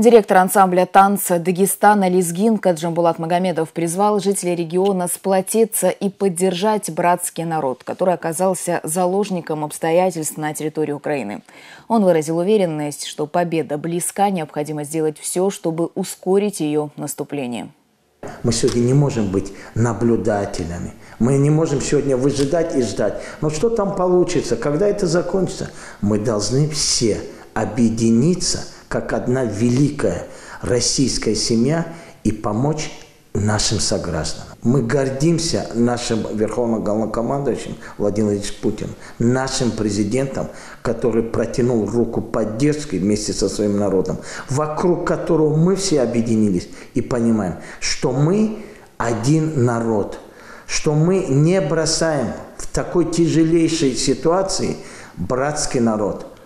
Директор ансамбля танца Дагестана Лизгин Каджамбулат Магомедов призвал жителей региона сплотиться и поддержать братский народ, который оказался заложником обстоятельств на территории Украины. Он выразил уверенность, что победа близка, необходимо сделать все, чтобы ускорить ее наступление. Мы сегодня не можем быть наблюдателями. Мы не можем сегодня выжидать и ждать. Но что там получится, когда это закончится? Мы должны все объединиться – как одна великая российская семья и помочь нашим согражданам. Мы гордимся нашим верховным главнокомандующим Владимиром Путиным, нашим президентом, который протянул руку поддержки вместе со своим народом, вокруг которого мы все объединились и понимаем, что мы один народ, что мы не бросаем в такой тяжелейшей ситуации братский народ –